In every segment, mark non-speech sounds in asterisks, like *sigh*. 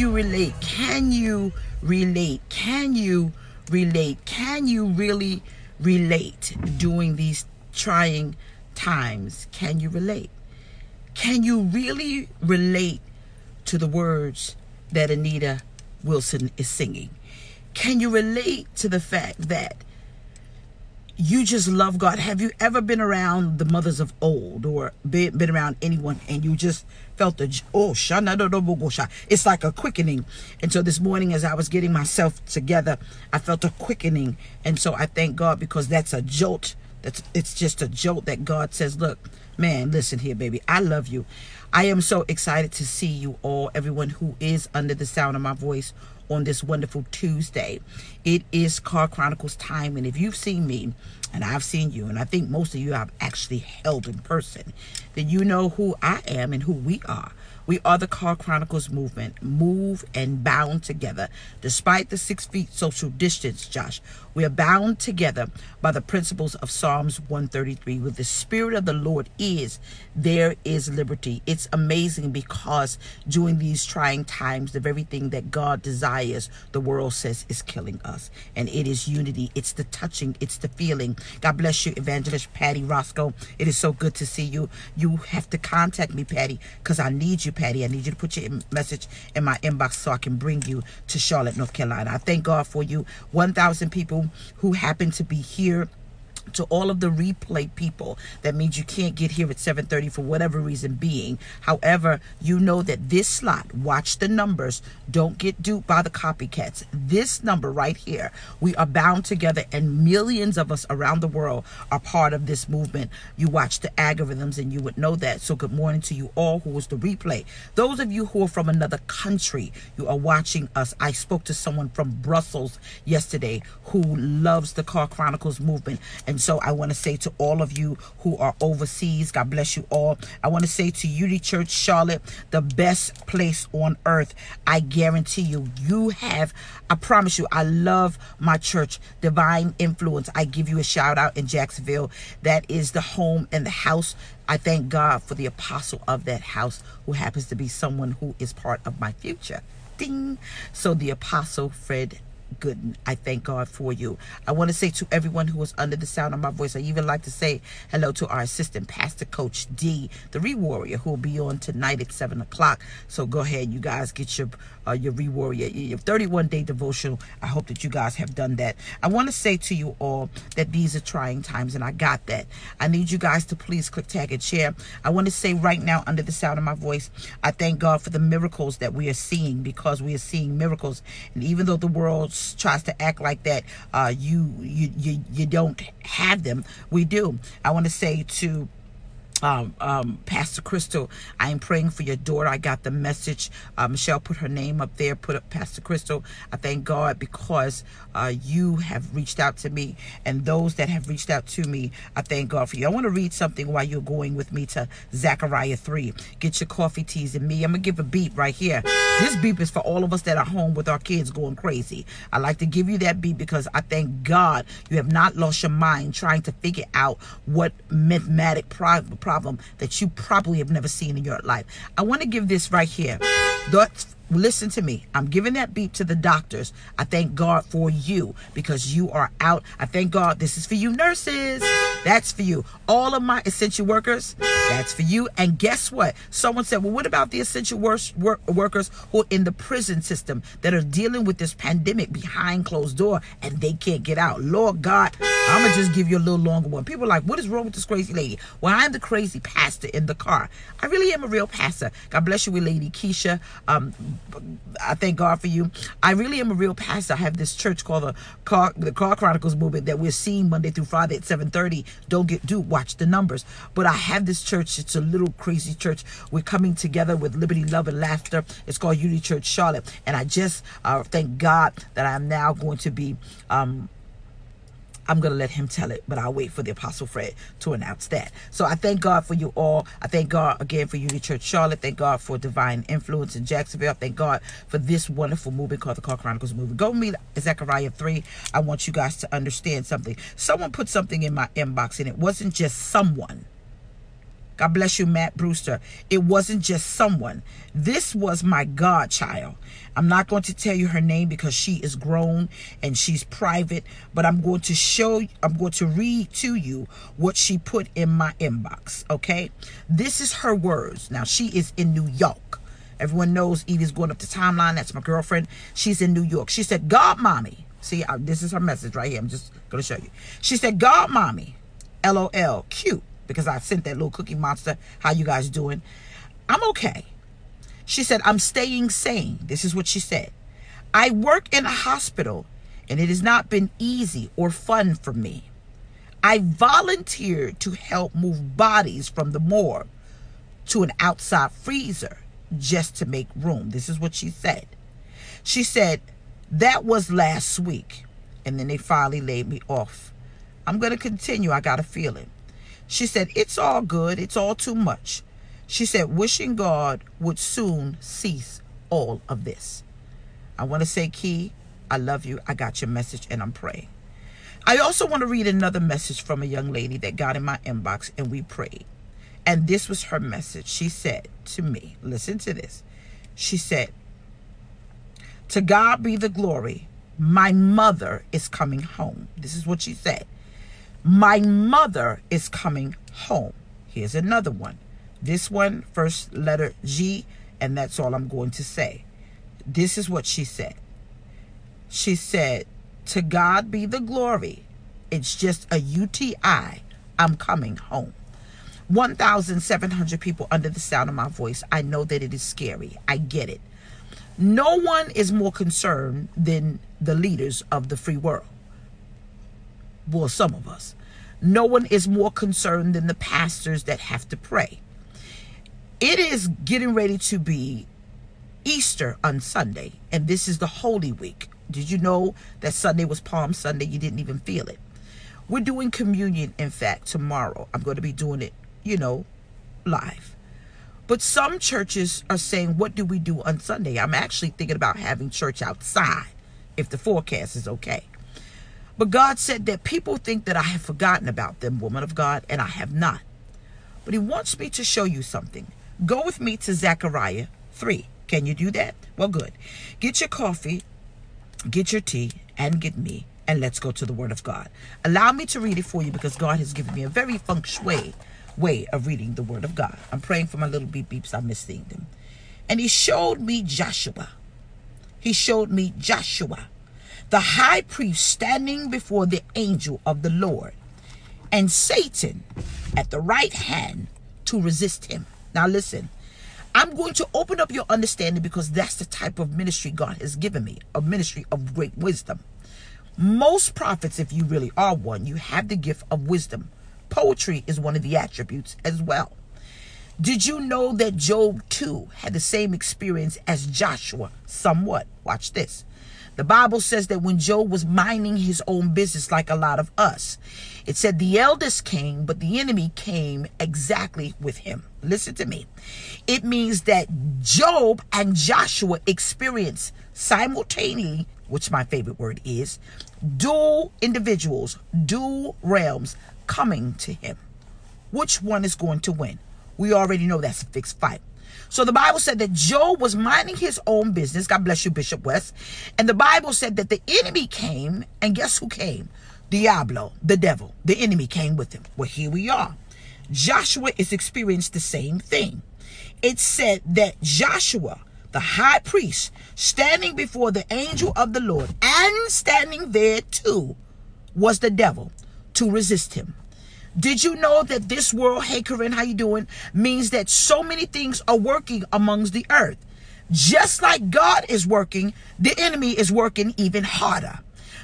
you relate? Can you relate? Can you relate? Can you really relate during these trying times? Can you relate? Can you really relate to the words that Anita Wilson is singing? Can you relate to the fact that you just love God? Have you ever been around the mothers of old or been, been around anyone and you just felt the, oh, it's like a quickening. And so this morning, as I was getting myself together, I felt a quickening. And so I thank God because that's a jolt. That's, it's just a jolt that God says, look, man, listen here, baby. I love you. I am so excited to see you all, everyone who is under the sound of my voice on this wonderful Tuesday. It is Car Chronicles time, and if you've seen me, and I've seen you, and I think most of you I've actually held in person, then you know who I am and who we are. We are the Car Chronicles movement, move and bound together. Despite the six feet social distance, Josh, we are bound together by the principles of Psalms 133. With the Spirit of the Lord is, there is liberty. It's amazing because during these trying times, the very thing that God desires, the world says is killing us. And it is unity. It's the touching. It's the feeling. God bless you, Evangelist Patty Roscoe. It is so good to see you. You have to contact me, Patty, because I need you, Patty. I need you to put your message in my inbox so I can bring you to Charlotte, North Carolina. I thank God for you. 1,000 people who happen to be here to all of the replay people that means you can't get here at 7:30 for whatever reason being. However you know that this slot watch the numbers don't get duped by the copycats. This number right here we are bound together and millions of us around the world are part of this movement. You watch the algorithms and you would know that. So good morning to you all who was the replay. Those of you who are from another country you are watching us. I spoke to someone from Brussels yesterday who loves the car chronicles movement and so I want to say to all of you who are overseas, God bless you all. I want to say to Unity Church Charlotte, the best place on earth. I guarantee you, you have, I promise you, I love my church, Divine Influence. I give you a shout out in Jacksonville. That is the home and the house I thank God for the apostle of that house who happens to be someone who is part of my future. Ding. So the apostle Fred good. I thank God for you. I want to say to everyone who is under the sound of my voice, I even like to say hello to our assistant pastor, Coach D, the Re-Warrior, who will be on tonight at 7 o'clock. So go ahead, you guys, get your uh, your Re-Warrior, your 31-day devotional. I hope that you guys have done that. I want to say to you all that these are trying times, and I got that. I need you guys to please click, tag, and share. I want to say right now, under the sound of my voice, I thank God for the miracles that we are seeing because we are seeing miracles. And even though the world tries to act like that uh, you, you you you don't have them. We do. I want to say to um, um, Pastor Crystal, I am praying for your daughter. I got the message. Uh, Michelle put her name up there, put up Pastor Crystal. I thank God because uh, you have reached out to me and those that have reached out to me, I thank God for you. I want to read something while you're going with me to Zechariah 3. Get your coffee teas and me. I'm going to give a beep right here. This beep is for all of us that are home with our kids going crazy. I like to give you that beep because I thank God you have not lost your mind trying to figure out what mathematic problem problem that you probably have never seen in your life. I want to give this right here. That's listen to me. I'm giving that beat to the doctors. I thank God for you because you are out. I thank God this is for you nurses. That's for you. All of my essential workers, that's for you. And guess what? Someone said, well, what about the essential work workers who are in the prison system that are dealing with this pandemic behind closed door and they can't get out? Lord God, I'm going to just give you a little longer one. People are like, what is wrong with this crazy lady? Well, I'm the crazy pastor in the car. I really am a real pastor. God bless you, Lady Keisha. Um, I thank God for you. I really am a real pastor. I have this church called the Car, the Car Chronicles Movement that we're seeing Monday through Friday at 7.30. Don't get do watch the numbers. But I have this church. It's a little crazy church. We're coming together with liberty, love, and laughter. It's called Unity Church Charlotte. And I just uh, thank God that I'm now going to be um, I'm going to let him tell it, but I'll wait for the Apostle Fred to announce that. So I thank God for you all. I thank God again for Unity Church Charlotte. Thank God for Divine Influence in Jacksonville. Thank God for this wonderful movie called the Car Chronicles movie. Go meet Zechariah 3. I want you guys to understand something. Someone put something in my inbox, and it wasn't just someone. God bless you, Matt Brewster. It wasn't just someone. This was my godchild. I'm not going to tell you her name because she is grown and she's private, but I'm going to show, I'm going to read to you what she put in my inbox, okay? This is her words. Now, she is in New York. Everyone knows Evie's going up the timeline. That's my girlfriend. She's in New York. She said, God, mommy. See, I, this is her message right here. I'm just going to show you. She said, God, mommy. LOL. Cute. Because I sent that little cookie monster. How you guys doing? I'm okay. She said, I'm staying sane. This is what she said. I work in a hospital and it has not been easy or fun for me. I volunteered to help move bodies from the morgue to an outside freezer just to make room. This is what she said. She said, that was last week. And then they finally laid me off. I'm going to continue. I got a feeling. She said, it's all good. It's all too much. She said, wishing God would soon cease all of this. I want to say, Key, I love you. I got your message and I'm praying. I also want to read another message from a young lady that got in my inbox and we prayed. And this was her message. She said to me, listen to this. She said, To God be the glory. My mother is coming home. This is what she said. My mother is coming home. Here's another one. This one, first letter G, and that's all I'm going to say. This is what she said. She said, To God be the glory. It's just a UTI. I'm coming home. 1,700 people under the sound of my voice. I know that it is scary. I get it. No one is more concerned than the leaders of the free world. Well, some of us. No one is more concerned than the pastors that have to pray. It is getting ready to be Easter on Sunday, and this is the Holy Week. Did you know that Sunday was Palm Sunday? You didn't even feel it. We're doing communion, in fact, tomorrow. I'm going to be doing it you know, live. But some churches are saying, what do we do on Sunday? I'm actually thinking about having church outside if the forecast is okay. But God said that people think that I have forgotten about them, woman of God, and I have not. But he wants me to show you something. Go with me to Zechariah 3. Can you do that? Well, good. Get your coffee, get your tea, and get me, and let's go to the Word of God. Allow me to read it for you because God has given me a very feng shui way of reading the word of God. I'm praying for my little beep beeps. I miss seeing them. And he showed me Joshua. He showed me Joshua, the high priest standing before the angel of the Lord, and Satan at the right hand to resist him. Now listen, I'm going to open up your understanding because that's the type of ministry God has given me, a ministry of great wisdom. Most prophets, if you really are one, you have the gift of wisdom Poetry is one of the attributes as well. Did you know that Job too had the same experience as Joshua somewhat? Watch this. The Bible says that when Job was minding his own business like a lot of us, it said the eldest came, but the enemy came exactly with him. Listen to me. It means that Job and Joshua experienced simultaneously, which my favorite word is, dual individuals, dual realms coming to him. Which one is going to win? We already know that's a fixed fight. So the Bible said that Job was minding his own business. God bless you, Bishop West. And the Bible said that the enemy came, and guess who came? Diablo, the devil. The enemy came with him. Well, here we are. Joshua is experienced the same thing. It said that Joshua, the high priest, standing before the angel of the Lord, and standing there too, was the devil to resist him. Did you know that this world, hey Corinne, how you doing, means that so many things are working amongst the earth. Just like God is working, the enemy is working even harder.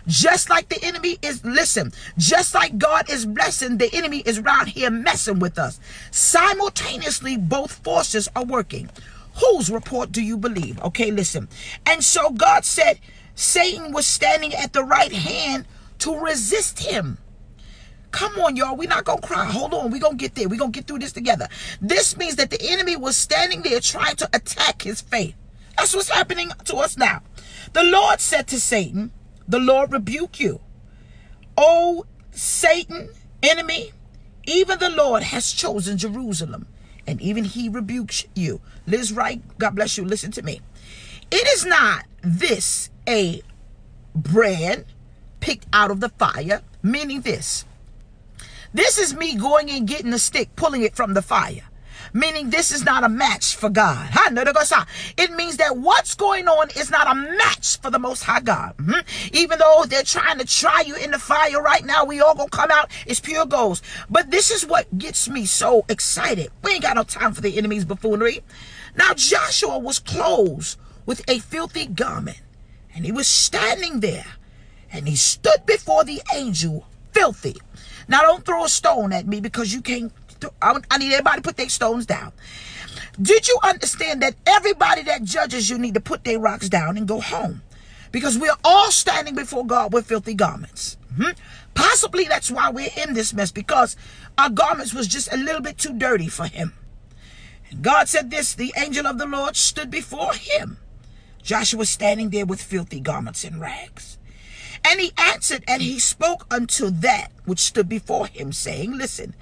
Just like the enemy is, listen, just like God is blessing, the enemy is around here messing with us. Simultaneously, both forces are working. Whose report do you believe? Okay, listen. And so God said Satan was standing at the right hand to resist him. Come on, y'all. We're not going to cry. Hold on. We're going to get there. We're going to get through this together. This means that the enemy was standing there trying to attack his faith. That's what's happening to us now. The Lord said to Satan, the Lord rebuke you. Oh, Satan, enemy, Even the Lord has chosen Jerusalem, and even he rebukes you. Liz Wright, God bless you. Listen to me. It is not this a brand picked out of the fire, meaning this. This is me going and getting a stick, pulling it from the fire meaning this is not a match for God. It means that what's going on is not a match for the Most High God. Mm-hmm. Even though they're trying to try you in the fire right now, we all gonna come out. It's pure gold. But this is what gets me so excited. We ain't got no time for the enemy's buffoonery. Now Joshua was clothed with a filthy garment, and he was standing there, and he stood before the angel filthy. Now don't throw a stone at me because you can't I need everybody to put their stones down. Did you understand that everybody that judges you need to put their rocks down and go home? Because we're all standing before God with filthy garments. Mm-hmm. Possibly that's why we're in this mess because our garments was just a little bit too dirty for him. And God said this, the angel of the Lord stood before him. Joshua was standing there with filthy garments and rags. And he answered and he spoke unto that which stood before him, saying, Listen,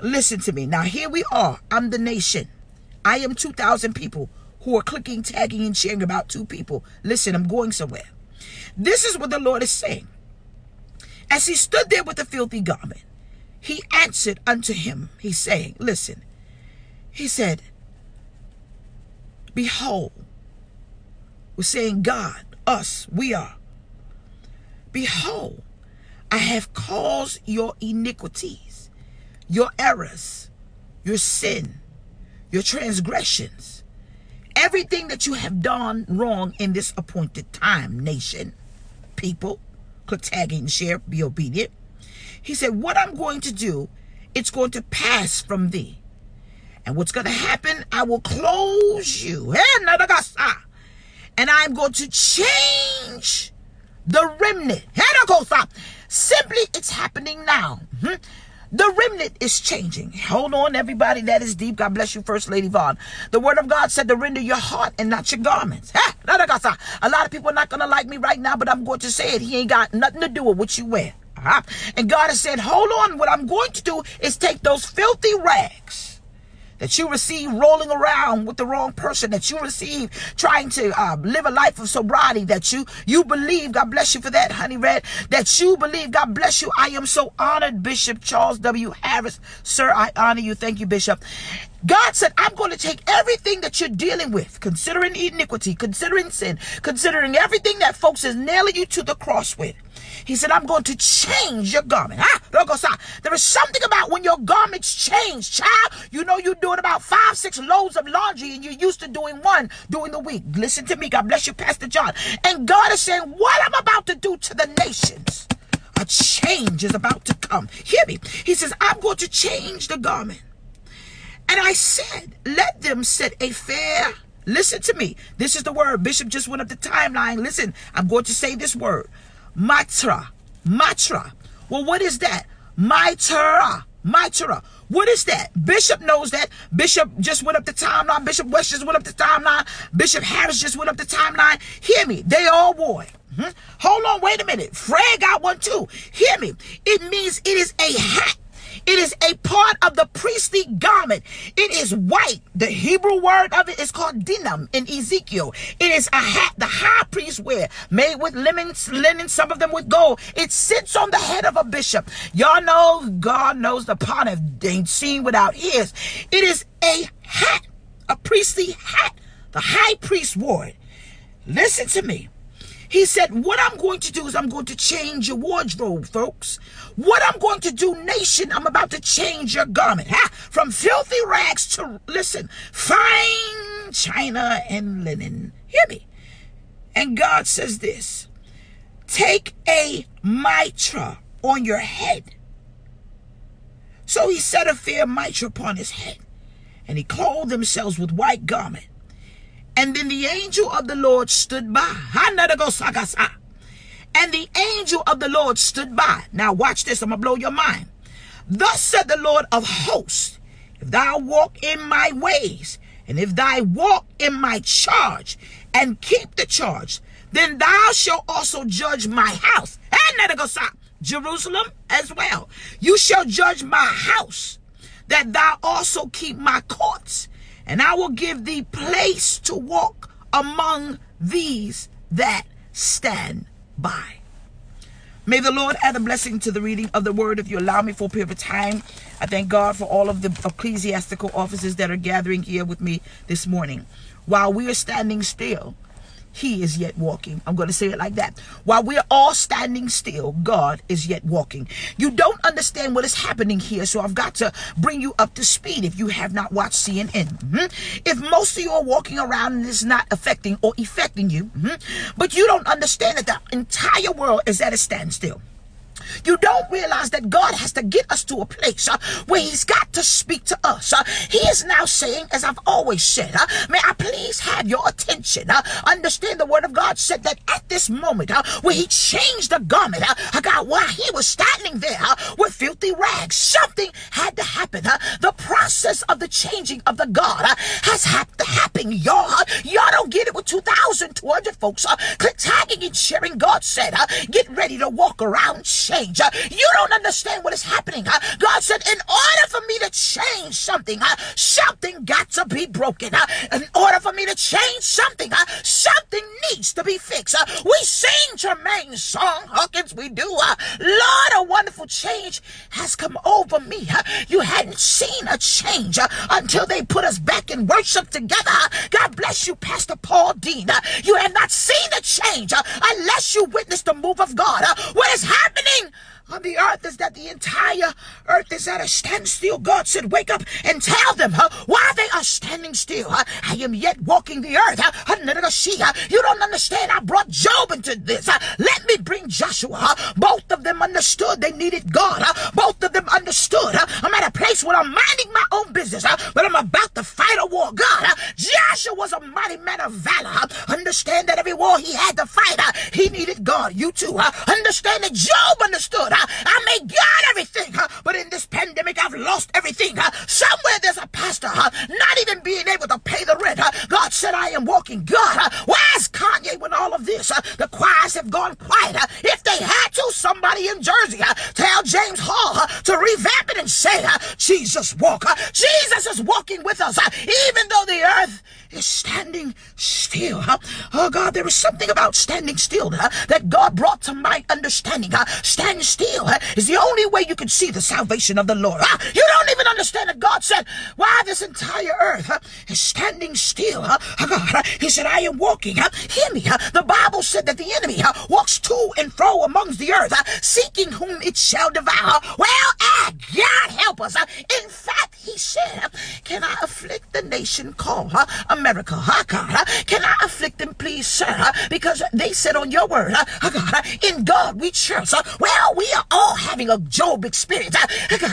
Listen to me. Now, here we are. I'm the nation. I am 2,000 people who are clicking, tagging, and sharing about two people. Listen, I'm going somewhere. This is what the Lord is saying. As he stood there with the filthy garment, he answered unto him. He's saying, Listen, he said, Behold, we're saying God, us, we are. Behold, I have caused your iniquities, your errors, your sin, your transgressions, everything that you have done wrong in this appointed time, nation, people, click tag and share, be obedient. He said, What I'm going to do, it's going to pass from thee. And what's going to happen, I will close you. And I'm going to change the remnant. Simply, it's happening now. Hmm? The remnant is changing. Hold on, everybody. That is deep. God bless you, First Lady Vaughn. The word of God said to render your heart and not your garments. A lot of people are not going to like me right now, but I'm going to say it. He ain't got nothing to do with what you wear. And God has said, hold on. What I'm going to do is take those filthy rags that you receive rolling around with the wrong person, that you receive trying to uh, live a life of sobriety, that you you believe, God bless you for that, honey red, that you believe, God bless you. I am so honored, Bishop Charles W. Harris. Sir, I honor you. Thank you, Bishop. God said, I'm going to take everything that you're dealing with, considering iniquity, considering sin, considering everything that folks is nailing you to the cross with. He said, I'm going to change your garment. Ah, there is something about when your garments change, child. You know you're doing about five, six loads of laundry and you're used to doing one during the week. Listen to me. God bless you, Pastor John. And God is saying, what I'm about to do to the nations, a change is about to come. Hear me. He says, I'm going to change the garment. And I said, let them set a fair Listen to me. This is the word. Bishop just went up the timeline. Listen, I'm going to say this word. Matra. Matra. Well, what is that? Mitra. Mitra. What is that? Bishop knows that. Bishop just went up the timeline. Bishop West just went up the timeline. Bishop Harris just went up the timeline. Hear me. They all wore it. Hmm? Hold on, wait a minute. Fred got one too. Hear me. It means it is a hat it is a part of the priestly garment. It is white. The Hebrew word of it is called dinam in Ezekiel. It is a hat the high priest wear, made with linen, linen, some of them with gold. It sits on the head of a bishop. Y'all know God knows the pontiff ain't seen without his. It is a hat, a priestly hat. The high priest wore it. Listen to me. He said, What I'm going to do is I'm going to change your wardrobe, folks. What I'm going to do, nation, I'm about to change your garment. Ha! From filthy rags to, listen, fine china and linen. Hear me. And God says this Take a mitra on your head. So he set a fair mitra upon his head, and he clothed themselves with white garment. And then the angel of the Lord stood by. And the angel of the Lord stood by. Now watch this. I'm going to blow your mind. Thus said the Lord of hosts, if thou walk in my ways, and if thou walk in my charge, and keep the charge, then thou shalt also judge my house. And Jerusalem as well. You shall judge my house, that thou also keep my courts, and I will give thee place to walk among these that stand by. May the Lord add a blessing to the reading of the word if you allow me for a period of time. I thank God for all of the ecclesiastical officers that are gathering here with me this morning. While we are standing still, he is yet walking. I'm going to say it like that. While we're all standing still, God is yet walking. You don't understand what is happening here, so I've got to bring you up to speed if you have not watched CNN. Mm-hmm. If most of you are walking around and it's not affecting or affecting you, mm-hmm, but you don't understand that the entire world is at a standstill. You don't realize that God has to get us to a place uh, where He's got to speak to us. Uh, he is now saying, as I've always said, uh, may I please have your attention. Uh, understand the Word of God said that at this moment uh, where He changed the garment, uh, God, while He was standing there uh, with filthy rags, something had to happen. The process of the changing of the God has had to happen, y'all. Y'all don't get it with 2,200 folks uh, click tagging and sharing. God said, get ready to walk around change. Uh, you don't understand what is happening. Uh, God said, in order for me to change something, uh, something got to be broken. Uh, in order for me to change something, uh, something needs to be fixed. Uh, we sing Tramaine's song, Hawkins, we do. Lord, a wonderful change has come over me. You hadn't seen a change until they put us back in worship together. God bless you, Pastor Paul Dean. You have not seen a change unless you witness the move of God. What is happening? On the earth is that the entire earth is at a standstill. God said, wake up and tell them huh, why standing still. I am yet walking the earth. You don't understand. I brought Job into this. Let me bring Joshua. Both of them understood they needed God. Both of them understood. I'm at a place where I'm minding my own business, but I'm about to fight a war. God, Joshua was a mighty man of valor. Understand that every war he had to fight, he needed God. You too. Understand that Job understood. I made God everything, but in this pandemic, I've lost everything. Somewhere there's a pastor not even being able to pay the rent. God said, I am walking. God, where's Kanye with all of this? The choirs have gone quiet. If they had to, somebody in Jersey tell James Hall to revamp it and say, Jesus walk. Jesus is walking with us, even though the earth is standing still. Oh God, there is something about standing still that God brought to my understanding. Stand still is the only way you can see the salvation of the Lord. You don't even understand that God said, why this entire earth is standing still. oh, God, he said, I am walking. Hear me. The Bible said that the enemy walks to and fro amongst the earth, seeking whom it shall devour. Well, ah, God help us. In fact, he said, can I afflict the nation called America? God, can I afflict them, please, sir? Because they said on your word, God, in God we trust. Well, we are all having a Job experience.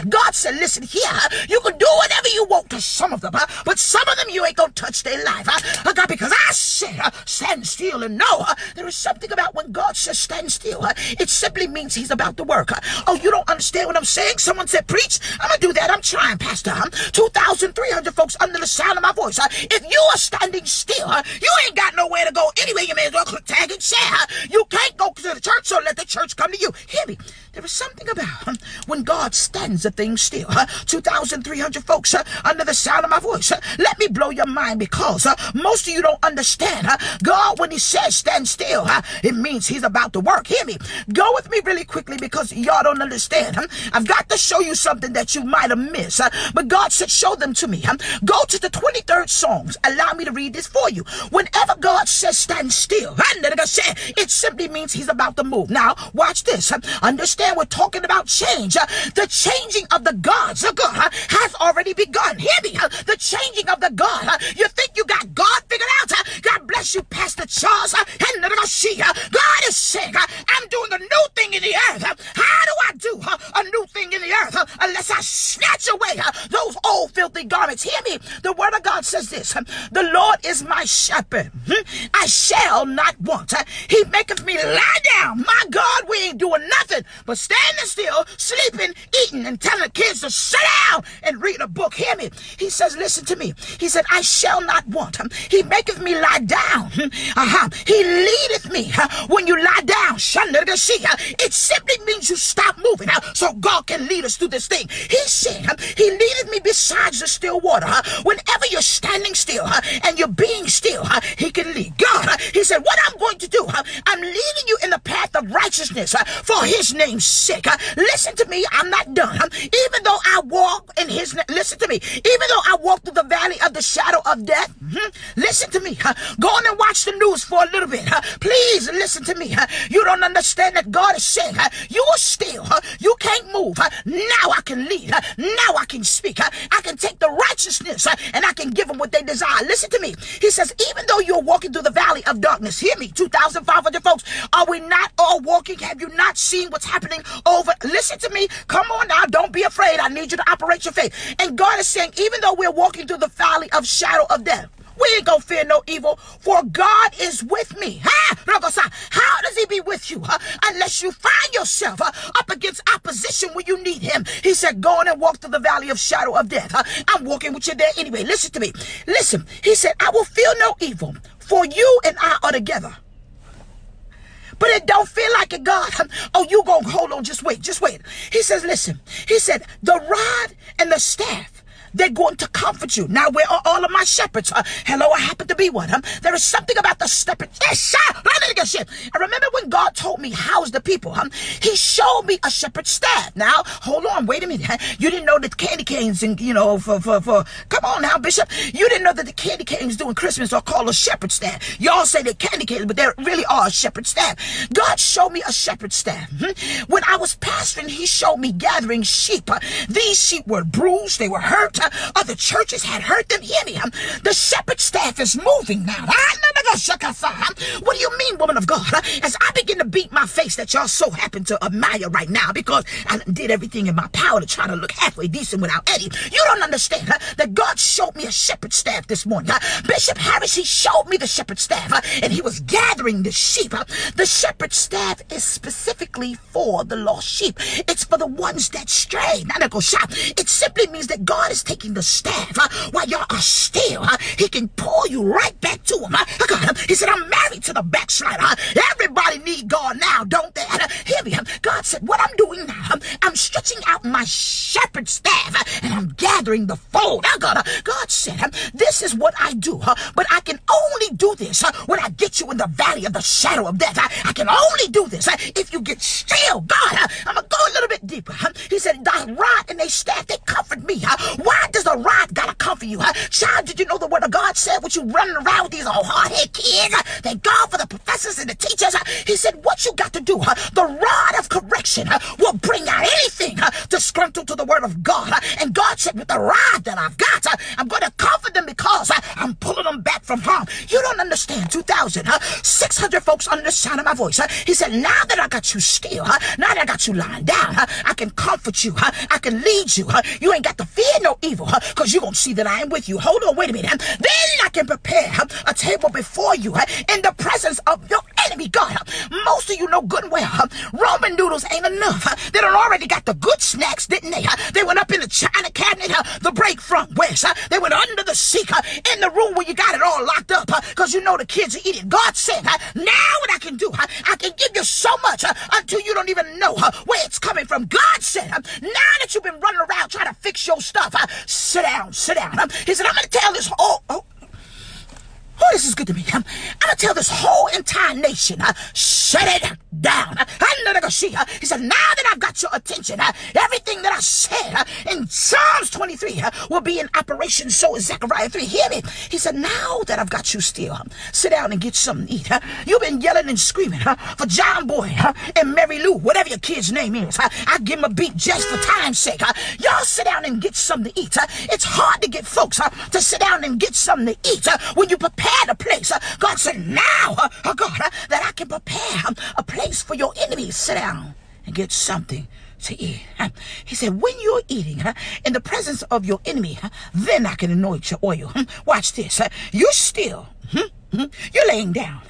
God, said, listen here, you can do whatever you want to some of them, but some of them you ain't gonna touch their life. God, because I said, stand still and know there is something about when God says stand still. It simply means he's about to work. Oh, you don't understand what I'm saying? Someone said, preach. I'm gonna do that. I'm trying, Pastor. 2,300 folks under the sound of my voice. If you are standing still, you ain't got nowhere to go anyway. You may as well click tag and share. You can't go to the church, so let the church come to you. Hear me. There is something about when God stands a thing still. 2,300 folks under the sound of my voice. Let me blow your mind because most of you don't understand. God, when he says stand still, it means he's about to work. Hear me. Go with me really quickly because y'all don't understand. I've got to show you something that you might have missed. But God said, show them to me. Go to the 23rd Psalms. Allow me to read this for you. Whenever God says stand still, it simply means he's about to move. Now, watch this. Understand we're talking about change. The changing of the gods of God uh, has already begun. Hear me. Uh, the changing of the God. You think you got God figured out? God bless you, Pastor Charles. God is saying, I'm doing a new thing in the earth. How do I do a new thing in the earth unless I snatch away those old filthy garments? Hear me. Says this. The Lord is my shepherd. Hmm? I shall not want. Uh, he maketh me lie down. My God, we ain't doing nothing but standing still, sleeping, eating, and telling kids to sit down and read a book. Hear me. He says, listen to me. He said, I shall not want. Um, he maketh me lie down. Hmm. Uh-huh. He leadeth me when you lie down down. It simply means you stop moving so God can lead us through this thing. He said, He leadeth me besides the still water. Whenever you're standing still and you're being still, He can lead. God, He said, What I'm going to do, I'm leading you in the path of righteousness for His name's sake. Listen to me, I'm not done. Even though I walk in His name, listen to me, even though I walk through the valley of the shadow of death, hmm, listen to me. Go on and watch the news for a little bit. Please listen to me. You don't understand that God is saying, You are still, you can't move. Now I can lead. Now I can speak. I can take the righteousness and I can give them what they desire. Listen to me. He says, Even though you're walking through the valley of darkness, hear me, 2,500 folks, are we not all walking? Have you not seen what's happening over? Listen to me. Come on now. Don't be afraid. I need you to operate your faith. And God is saying, even though we're walking through the valley of shadow of death, we ain't gonna fear no evil, for God is with me. Huh? How does he be with you? Huh? Unless you find yourself huh, up against opposition when you need him. He said, go on and walk through the valley of shadow of death. Huh? I'm walking with you there anyway. Listen to me. Listen. He said, I will feel no evil, for you and I are together. But it don't feel like it, God. *laughs* Oh, you gonna hold on, just wait, just wait. He says, listen, he said, the rod and the staff they're going to comfort you. Now, where are all of my shepherds? Uh, hello, I happen to be one. Um, there is something about the shepherd. Yes, I remember when God told me, how's the people? Um, he showed me a shepherd's staff. Now, hold on, wait a minute. You didn't know that candy canes and, you know, for, for, for, come on now, Bishop. You didn't know that the candy canes doing Christmas are called a shepherd's staff. Y'all say they're candy canes, but they really are a shepherd's staff. God showed me a shepherd's staff. Hmm? When I was pastoring, he showed me gathering sheep. These sheep were bruised, they were hurt, other churches had heard them. Hear me. Um. The shepherd staff is moving now. Ah, um. What do you mean, woman of God? As I begin to beat my face that y'all so happen to admire right now because I did everything in my power to try to look halfway decent without Eddie. You don't understand that God showed me a shepherd staff this morning. Bishop Harris, he showed me the shepherd staff and he was gathering the sheep. The shepherd staff is specifically for the lost sheep. It's for the ones that stray. It simply means that God is taking taking the staff uh, while y'all are still. Uh, he can pull you right back to him. Uh, God, he said, I'm married to the backslider. Uh, everybody need God now, don't they? Uh, hear me. Um, God said, what I'm doing now, um, I'm stretching out my shepherd staff uh, and I'm gathering the fold. God, God said, uh, this is what I do, but I can only do this when I get you in the valley of the shadow of death. I, can only do this if you get still. God, I'm going to go a little bit deeper. He said, thy rod and they staff, they comfort me. Uh, why does the rod gotta comfort you? Huh? Child, did you know the word of God said what you running around with these old hard-head kids? Huh? Thank God for the professors and the teachers. He said, what you got to do? Huh? The rod of correction huh, will bring out anything huh, disgruntled to the word of God. Huh? And God said, with the rod that I've got, huh, I'm going to comfort them because huh, I'm pulling them back from harm. You don't understand. 2,000, huh? 600 folks under the sound of my voice. Huh? He said, now that I got you still, huh? now that I got you lying down, huh? I can comfort you. Huh? I can lead you. Huh? You ain't got to fear no evil because you're going to see that I am with you. Hold on, wait a minute. Then I can prepare a table before you in the presence of your enemy, God. Most of you know good and well, Roman noodles ain't enough. They done already got the good snacks, didn't they? They went up in the china cabinet, the break front west. They went under the sink, in the room where you got it all locked up, because you know the kids are eating. God said, now what I can do, I can give you so much until you don't even know where it's coming from. God said, now that you've been running around trying to fix your stuff, sit down, sit down. He said, I'm going to tell this whole, oh, Oh, this is good to me. Um, I'm, I'm going to tell this whole entire nation, uh, shut it down. Uh, uh, he said, now that I've got your attention, uh, everything that I said uh, in Psalms 23 uh, will be in operation. So is Zechariah 3. Hear me. He said, now that I've got you still, um, sit down and get something to eat. Uh, you've been yelling and screaming for John Boy and Mary Lou, whatever your kid's name is. I give him a beat just for time's sake. Y'all sit down and get something to eat. It's hard to get folks to sit down and get something to eat when you prepare a place. Uh, God said, now, uh, uh, God, that I can prepare um, a place for your enemies. Sit down and get something to eat. *laughs* He said, when you're eating in the presence of your enemy, then I can anoint your oil. *laughs* Watch this. You're still. Hmm? Mhm. You're laying down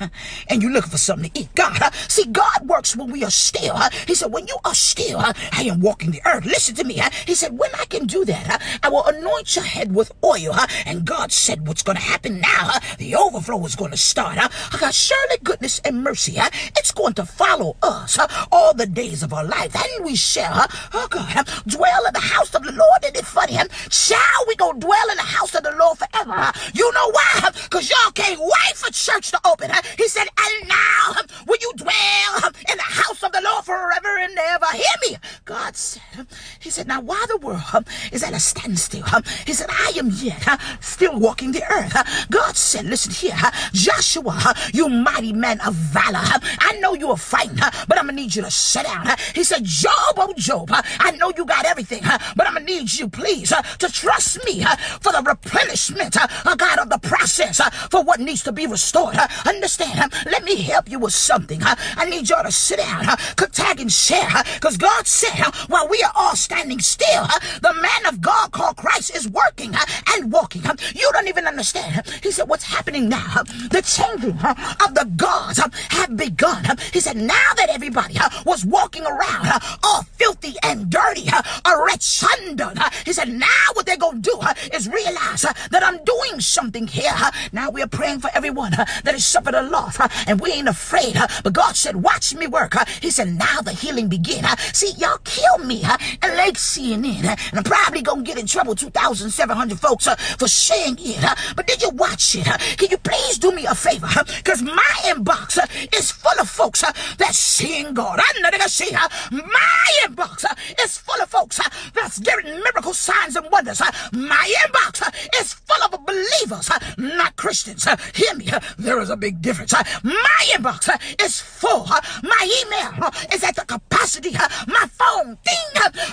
and you're looking for something to eat. God, see, God works when we are still. He said, when you are still, I am walking the earth. Listen to me. He said, when I can do that, I will anoint your head with oil. And God said, what's going to happen now? The overflow is going to start. got surely goodness and mercy. It's going to follow us all the days of our life. And we shall, oh God, dwell in the house of the Lord. And it's funny, shall we go dwell in the house of the Lord forever? You know why? Because y'all can't wait for church to open. He said, and now will you dwell in the house of the Lord forever and ever? Hear me. God said, he said, now while the world is at a standstill, he said, I am yet still walking the earth. God said, listen here, Joshua, you mighty man of valor. I know you are fighting, but I'm going to need you to sit down. He said, Job, oh Job, I know you got everything, but I'm going to need you, please, to trust me for the replenishment, uh, God, of the process, for what needs to be restored. huh. Understand? huh? Let me help you with something. huh. I need y'all to sit down, huh, could tag and share, uh, because God said, huh, while we are all standing still, huh, the man of God called Christ is working uh, and walking. Uh, you don't even understand. He said, what's happening now? The changing of the gods have begun. He said, now that everybody was walking around all filthy and dirty, a wretch undone, he said, now what they're going to do is realize that I'm doing something here. Now we are praying for everyone that has suffered a loss, and we ain't afraid. But God said, watch me work. He said, now the healing begin. See, y'all kill me and like CNN, and I'm probably to get in trouble, 2,700 folks, for saying it. But did you watch it? Can you please do me a favor? Because my inbox uh, is full of folks uh, that's seeing God. I know they gonna see uh, my inbox uh, is full of folks uh, that's getting miracle signs and wonders. uh, my inbox uh, is full of believers, uh, not Christians. Uh, me. uh, there is a big difference. Uh, my inbox uh, is full. Uh, my email uh, is at the capacity. Uh, my phone, ding.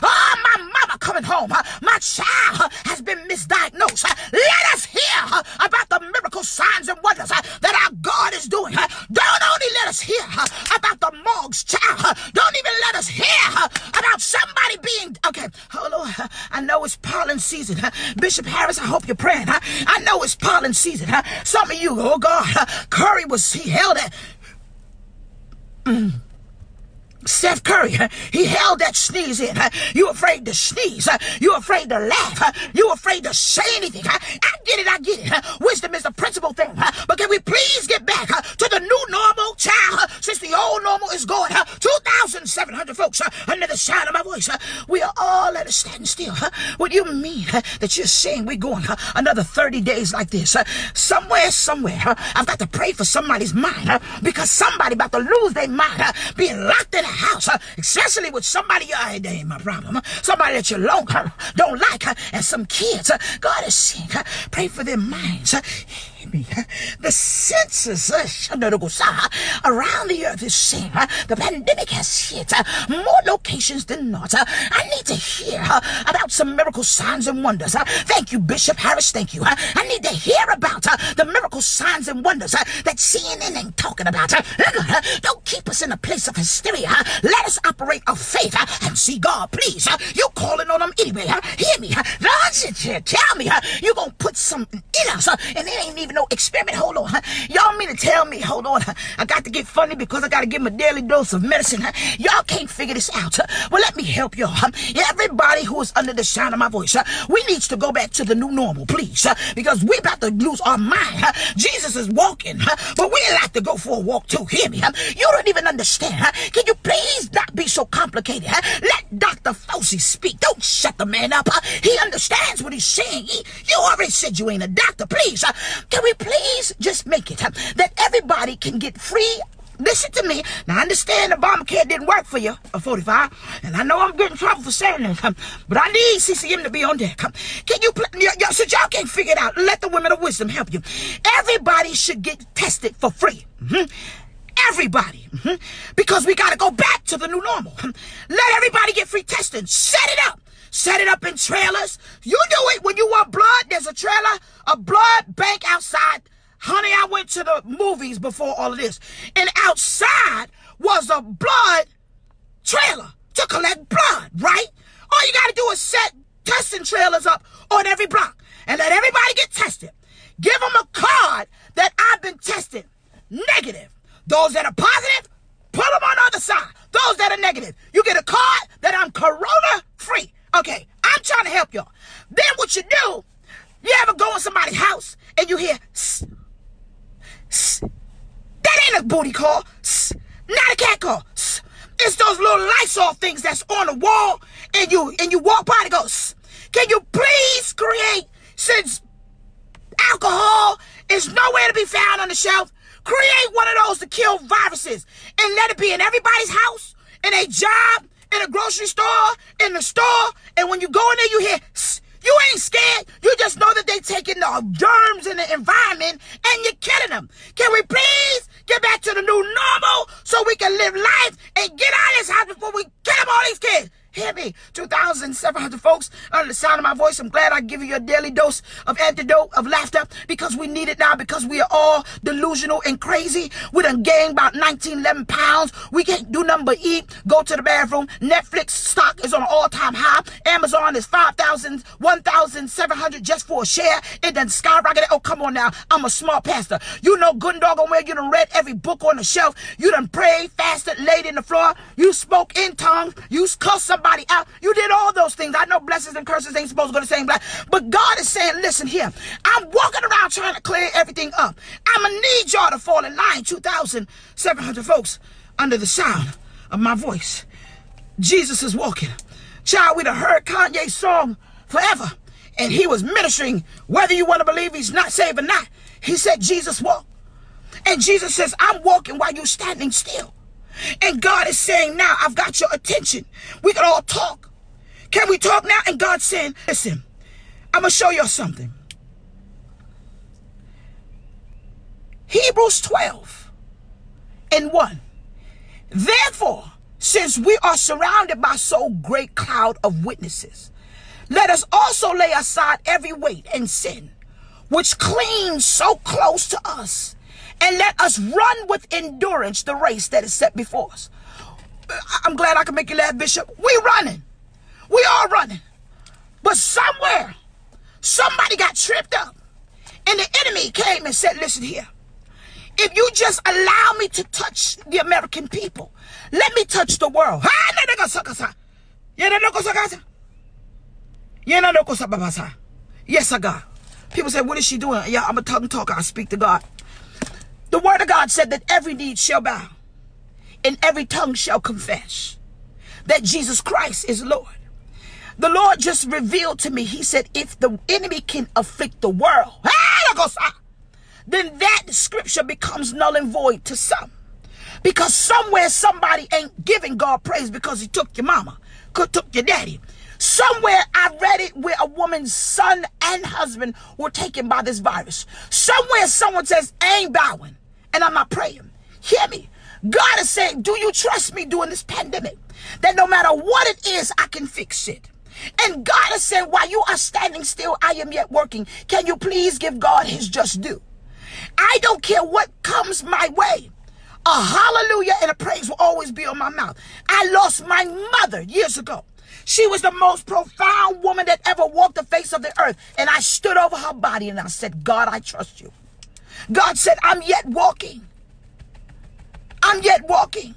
Oh, my mama coming home. My child has been misdiagnosed. Let us hear about the miracle signs and wonders that our God is doing. Don't only let us hear about the morgue's child. don't even let us hear about somebody being. Okay, oh Lord, uh, I know it's pollen season. Bishop Harris, I hope you're praying. I know it's pollen season. some of you, oh God, Curry was, he held it. Mm. Steph Curry, he held that sneeze in. You afraid to sneeze. You afraid to laugh. You afraid to say anything. I get it, I get it. Wisdom is the principal thing. But can we please get back to the new normal, child? Since the old normal is gone, 2,700 folks under the sound of my voice. We are all at a standstill. What do you mean that you're saying we're going another 30 days like this? Somewhere, somewhere, I've got to pray for somebody's mind because somebody about to lose their mind being locked in house, especially with somebody, uh, that ain't my problem, somebody that you long, don't like, and some kids. God is huh, pray for their minds. Me. The census uh, around the earth is huh, the pandemic has hit more locations than not. I need to hear uh, about some miracle signs and wonders. Thank you, Bishop Harris. Thank you. I need to hear about uh, the miracle signs and wonders that CNN ain't talking about. Don't keep us in a place of hysteria. Let us operate of faith and see God, please. You calling on them anyway. Hear me. Tell me uh, you going to put something in us and it ain't even no experiment. Hold on. Uh, y'all mean to tell me, hold on. Uh, I got to get funny because I got to get my daily dose of medicine. Uh, y'all can't figure this out. Well, let me help y'all. Everybody who is under the sound of my voice, we needs to go back to the new normal, please, because we about to lose our mind. Jesus is walking, but we like to go for a walk too. Hear me? You don't even understand. Can you please not be so complicated? Let Dr. Fauci speak. Don't shut the man up. He understands what he's saying. He, you already said you ain't a doctor. Please, can we please just make it uh, that everybody can get free Listen to me. Now, I understand Obamacare didn't work for you, a 45, and I know I'm getting trouble for saying um, but I need CCM to be on deck. Can you, since y'all can't figure it out, let the women of wisdom help you. Everybody should get tested for free. Mhm. Everybody. Mhm. Because we got to go back to the new normal. Um, Let everybody get free testing. Set it up. Set it up in trailers. You do it when you want blood. There's a trailer, a blood bank outside. Honey, I went to the movies before all of this. And outside was a blood trailer to collect blood, right? All you got to do is set testing trailers up on every block and let everybody get tested. give them a card that I've been tested negative. Those that are positive, put them on the other side. Those that are negative, you get a card that I'm corona free. Okay, I'm trying to help y'all. Then what you do, you ever go in somebody's house and you hear, Sss, Sss. that ain't a booty call, Sss. not a cat call. Sss. It's those little Lysol things that's on the wall and you and you walk by and it goes, can you please create, since alcohol is nowhere to be found on the shelf, create one of those to kill viruses and let it be in everybody's house, in a job, in a grocery store, in the store, and when you go in there, you hear, you ain't scared. You just know that they taking the germs in the environment and you're killing them. Can we please get back to the new normal so we can live life and get out of this house before we kill them all these kids? Hear me. 2,700 folks under the sound of my voice. I'm glad I give you a daily dose of antidote of laughter because we need it now because we are all delusional and crazy. We done gained about 19, 11 pounds. We can't do nothing but eat, go to the bathroom. Netflix stock is on an all-time high. Amazon is 5,000, 1,700 just for a share. It done skyrocketed. Oh, come on now. I'm a smart pastor. You know good and doggone well you done read every book on the shelf. You done prayed, fasted, laid in the floor. You spoke in tongues. You cussed somebody somebody out. You did all those things. I know blessings and curses ain't supposed to go the same black. But God is saying, listen here. I'm walking around trying to clear everything up. I'm going to need y'all to fall in line. 2,700 folks under the sound of my voice. Jesus is walking. Child, we have heard Kanye's song forever. And he was ministering, whether you want to believe he's not saved or not. He said, Jesus walked. And Jesus says, I'm walking while you're standing still. And God is saying, now I've got your attention. We can all talk. Can we talk now? And God's saying, listen, I'm going to show you something. Hebrews 12 and 1. Therefore, since we are surrounded by so great cloud of witnesses, let us also lay aside every weight and sin, which clings so close to us and let us run with endurance the race that is set before us. Uh, I'm glad I can make you laugh, Bishop. We running. We are running. But somewhere, somebody got tripped up. And the enemy came and said, listen here. If you just allow me to touch the American people, let me touch the world. Yes, I got. People say, what is she doing? Yeah, I'm a tongue talker. I speak to God. The word of God said that every knee shall bow and every tongue shall confess that Jesus Christ is Lord. The Lord just revealed to me, he said, if the enemy can afflict the world, then that scripture becomes null and void to some. Because somewhere somebody ain't giving God praise because he took your mama, took your daddy. Somewhere I read it where a woman's son and husband were taken by this virus. Somewhere someone says, ain't bowing and I'm not praying. Hear me. God is saying, do you trust me during this pandemic? That no matter what it is, I can fix it. And God is saying, while you are standing still, I am yet working. Can you please give God his just due? I don't care what comes my way. A hallelujah and a praise will always be on my mouth. I lost my mother years ago. She was the most profound woman that ever walked the face of the earth. And I stood over her body and I said, God, I trust you. God said, I'm yet walking. I'm yet walking.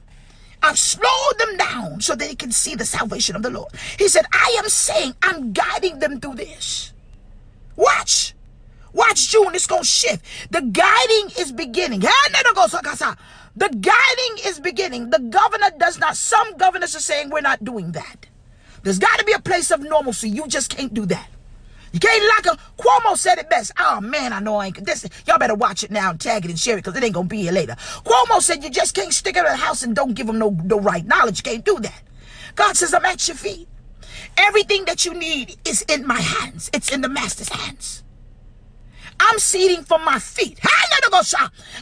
I've slowed them down so they can see the salvation of the Lord. He said, I am saying I'm guiding them through this. Watch. Watch June, it's going to shift. The guiding is beginning. The guiding is beginning. The governor does not, some governors are saying we're not doing that. There's got to be a place of normalcy. You just can't do that. You can't lock him. Cuomo said it best. Oh man, I know I ain't. This y'all better watch it now and tag it and share it because it ain't gonna be here later. Cuomo said you just can't stick it in the house and don't give them no no right knowledge. You can't do that. God says I'm at your feet. Everything that you need is in my hands. It's in the master's hands. I'm seating for my feet.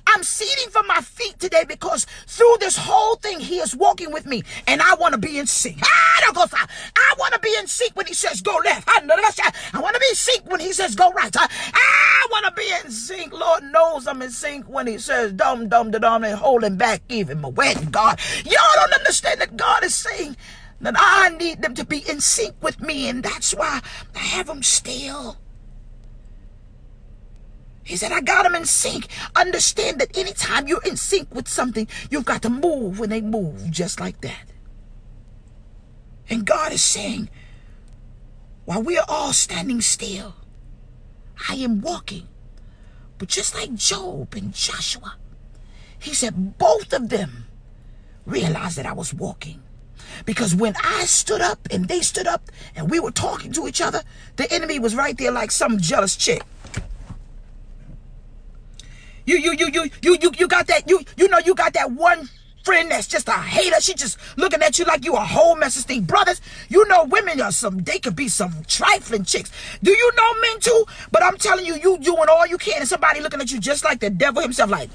I'm seating for my feet today because through this whole thing, he is walking with me and I want to be in sync. I want to be in sync when he says go left. I want to be in sync when he says go right. I want to be in sync. Lord knows I'm in sync when he says dum dum da dum and holding back even my wedding. God, y'all don't understand that God is saying that I need them to be in sync with me and that's why I have them still. He said, I got them in sync. Understand that anytime you're in sync with something, you've got to move when they move, just like that. And God is saying, while we are all standing still, I am walking. But just like Job and Joshua, he said, both of them realized that I was walking. Because when I stood up and they stood up and we were talking to each other, the enemy was right there like some jealous chick. You you you you you you you got that you you know you got that one friend that's just a hater. She just looking at you like you a whole mess of thing. Brothers, you know women are some they could be some trifling chicks. Do you know men too? But I'm telling you, you doing all you can and somebody looking at you just like the devil himself, like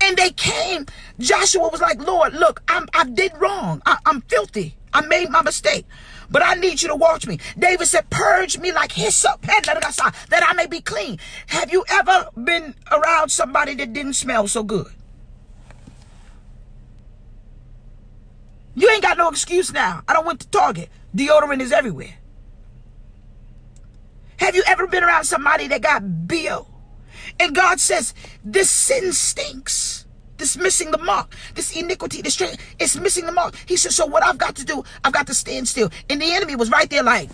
and they came. Joshua was like, Lord, look, I'm, I did wrong. I, I'm filthy. I made my mistake. But I need you to watch me. David said, purge me like hyssop, that I may be clean. Have you ever been around somebody that didn't smell so good? You ain't got no excuse now. I don't went to Target. Deodorant is everywhere. Have you ever been around somebody that got BO? And God says, this sin stinks. This missing the mark. This iniquity, this strength, it's missing the mark. He said, so what I've got to do, I've got to stand still. And the enemy was right there like,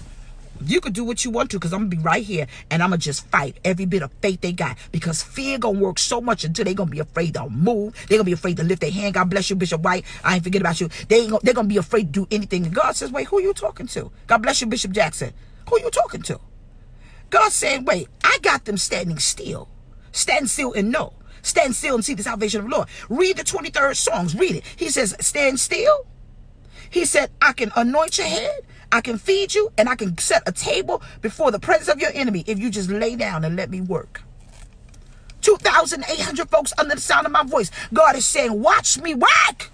you could do what you want to because I'm to be right here and I'm to just fight every bit of faith they got because fear to work so much until they to be afraid to move. They're going to be afraid to lift their hand. God bless you, Bishop White. I ain't forget about you. They gonna, they're to be afraid to do anything. And God says, wait, who you talking to? God bless you, Bishop Jackson. Who you talking to? God saying, wait, I got them standing still. Stand still and know. Stand still and see the salvation of the Lord. Read the 23rd Psalms. Read it. He says, stand still. He said, I can anoint your head. I can feed you and I can set a table before the presence of your enemy if you just lay down and let me work. 2,800 folks under the sound of my voice. God is saying, watch me work.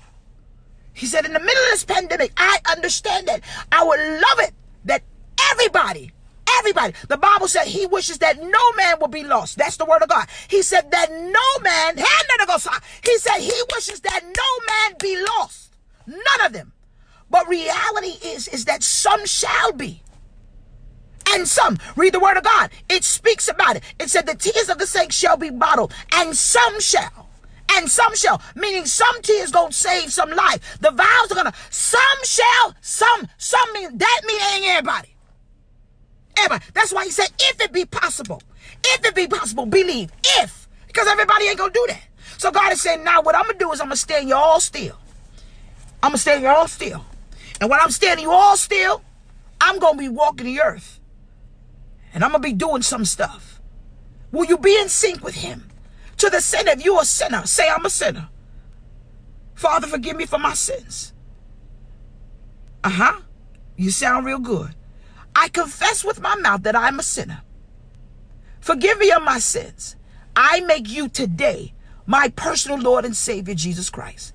He said, in the middle of this pandemic, I understand that. I would love it that everybody Everybody. The Bible said he wishes that no man will be lost. That's the word of God. He said that no man, he said he wishes that no man be lost. None of them. But reality is, is that some shall be. And some, read the word of God. It speaks about it. It said the tears of the saints shall be bottled, and some shall. And some shall, meaning some tears gonna save some life. The vows are gonna, some shall, some, some mean, that mean ain't everybody. Everybody. That's why he said, if it be possible, if it be possible, believe. If. Because everybody ain't going to do that. So God is saying, now what I'm going to do is I'm going to stand you all still. I'm going to stand you all still. And when I'm standing you all still, I'm going to be walking the earth. And I'm going to be doing some stuff. Will you be in sync with him? To the sinner, if you're a sinner, say I'm a sinner. Father, forgive me for my sins. Uh-huh. You sound real good. I confess with my mouth that I'm a sinner. Forgive me of my sins. I make you today my personal Lord and Savior, Jesus Christ.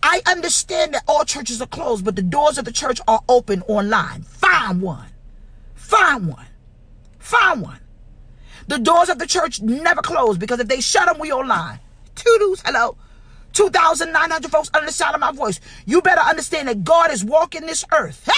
I understand that all churches are closed, but the doors of the church are open online. Find one. Find one. Find one. The doors of the church never close because if they shut them, we online. Toodles, hello. 2,900 folks under the sound of my voice. You better understand that God is walking this earth.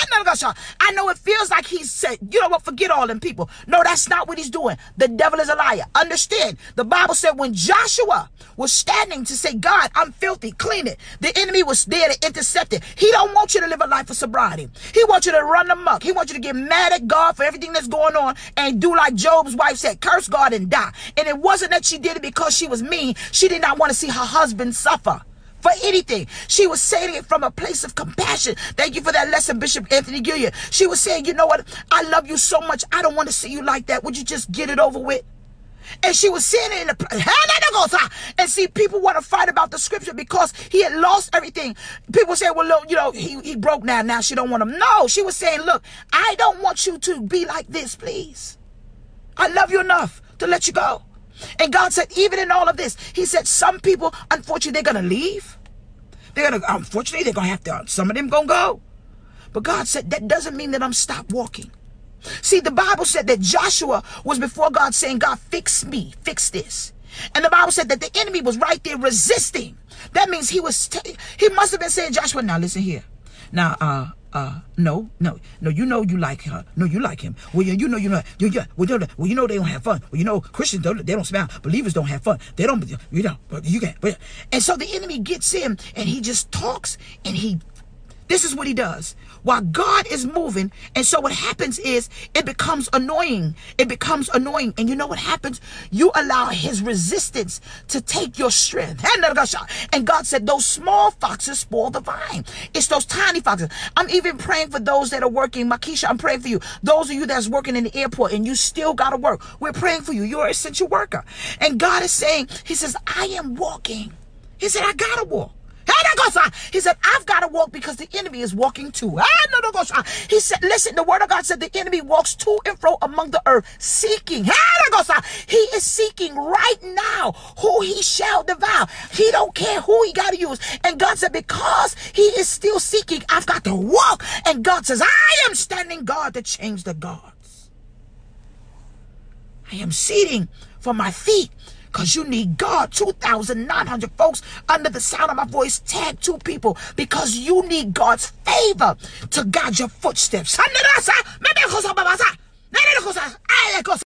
I know it feels like he's said, you know what, forget all them people. No, that's not what he's doing. The devil is a liar. Understand, the Bible said when Joshua was standing to say, God, I'm filthy, clean it. The enemy was there to intercept it. He don't want you to live a life of sobriety. He wants you to run amok. He wants you to get mad at God for everything that's going on and do like Job's wife said, curse God and die. And it wasn't that she did it because she was mean. She did not want to see her husband suffer for anything. She was saying it from a place of compassion. Thank you for that lesson, Bishop Anthony Gilliard. She was saying, you know what? I love you so much. I don't want to see you like that. Would you just get it over with? And she was saying it in *laughs* the ah. and see people want to fight about the scripture because he had lost everything. People say, well, look, you know, he, he broke now. Now she don't want him. No, she was saying, look, I don't want you to be like this, please. I love you enough to let you go. And God said, even in all of this, He said, some people, unfortunately, they're going to leave. They're to, unfortunately, they're to have to, some of them to go. But God said, that doesn't mean that I'm stopped walking. See, the Bible said that Joshua was before God saying, God, fix me, fix this. And the Bible said that the enemy was right there resisting. That means he was, he must have been saying, Joshua, now listen here. Now, uh, uh, no, no, no. You know you like her. No, you like him. Well, you, you know you know. You, you, well, you know, well, you know they don't have fun. Well, you know Christians don't. They don't smile. Believers don't have fun. They don't. You know. But you can. But and so the enemy gets in and he just talks and he this is what he does. While God is moving, and so what happens is it becomes annoying. It becomes annoying. And you know what happens? You allow his resistance to take your strength. And God said, those small foxes spoil the vine. It's those tiny foxes. I'm even praying for those that are working. Makisha, I'm praying for you. Those of you that's working in the airport and you still got to work. We're praying for you. You're an essential worker. And God is saying, he says, I am walking. He said, I got to walk. He said, I've got to walk because the enemy is walking too. He said, listen, the word of God said the enemy walks to and fro among the earth, seeking. He is seeking right now who he shall devour. He don't care who he got to use. And God said, because he is still seeking, I've got to walk. And God says, I am standing guard to change the gods. I am seating for my feet because you need God. 2,900 folks under the sound of my voice. Tag two people because you need God's favor to guide your footsteps.